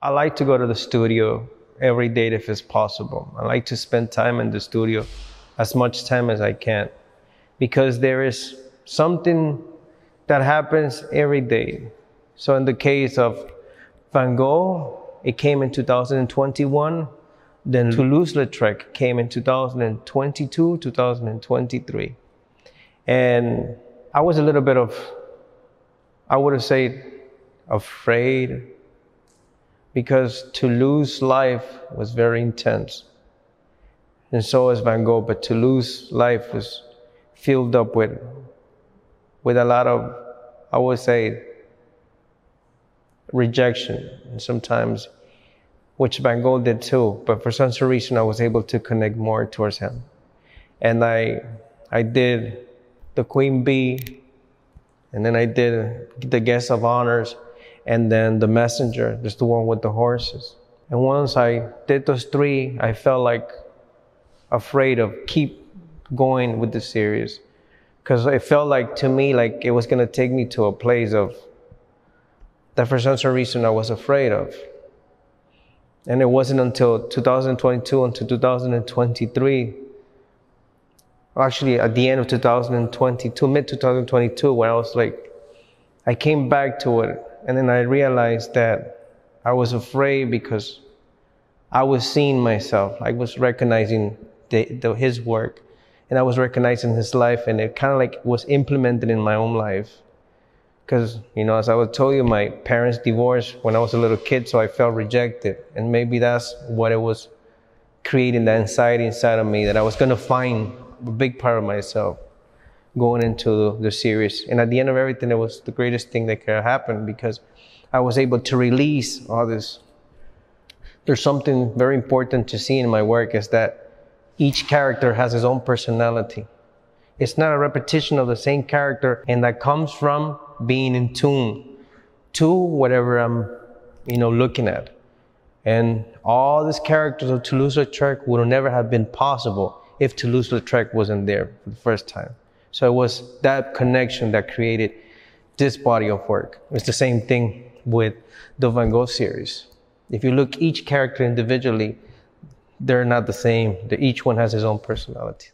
I like to go to the studio every day if it's possible. I like to spend time in the studio as much time as I can because there is something that happens every day. So in the case of Van Gogh, it came in 2021. Then mm-hmm. Toulouse-Lautrec came in 2022, 2023. And I was a little bit of, I would have said, afraid because Toulouse life was very intense. And so was Van Gogh, but Toulouse life was filled up with, with a lot of, I would say, rejection. And sometimes, which Van Gogh did too, but for some reason I was able to connect more towards him. And I, I did the Queen Bee, and then I did the Guest of Honors, and then the Messenger, just the one with the horses. And once I did those three, I felt like afraid of keep going with the series because it felt like to me like it was going to take me to a place of that for some reason I was afraid of. And it wasn't until 2022 until 2023, actually at the end of 2022, mid 2022, where I was like, I came back to it and then I realized that I was afraid because I was seeing myself. I was recognizing the, the, his work and I was recognizing his life and it kind of like was implemented in my own life. Because, you know, as I was tell you, my parents divorced when I was a little kid, so I felt rejected. And maybe that's what it was creating the anxiety inside of me that I was going to find a big part of myself going into the series. And at the end of everything, it was the greatest thing that could happen because I was able to release all this. There's something very important to see in my work is that each character has his own personality. It's not a repetition of the same character, and that comes from being in tune to whatever I'm, you know, looking at. And all these characters of Toulouse-Lautrec would never have been possible if Toulouse-Lautrec wasn't there for the first time. So it was that connection that created this body of work. It's the same thing with the Van Gogh series. If you look each character individually, they're not the same. Each one has his own personality.